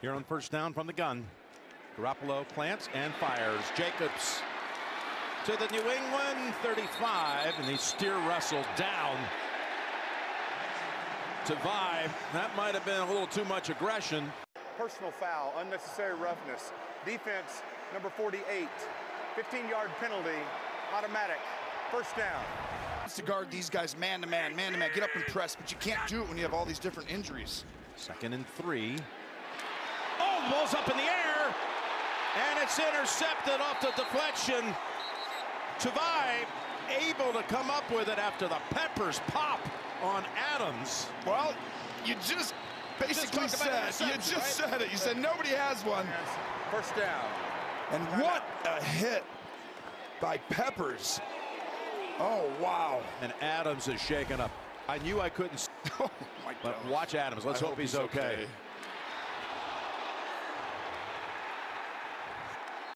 Here on first down from the gun. Garoppolo plants and fires. Jacobs to the New England 35, and they steer Russell down to Vibe. That might have been a little too much aggression. Personal foul, unnecessary roughness. Defense, number 48. 15-yard penalty, automatic. First down. to guard these guys man to man, man to man, get up and press, but you can't do it when you have all these different injuries. Second and three. Ball's up in the air, and it's intercepted off the deflection. Tavai able to come up with it after the Peppers pop on Adams. Well, you just basically Just said, you just right? said it. You said nobody has one. First down. And what a hit by Peppers. Oh, wow. And Adams is shaken up. I knew I couldn't, Oh, my but watch Adams. Let's hope, hope he's, he's okay. okay.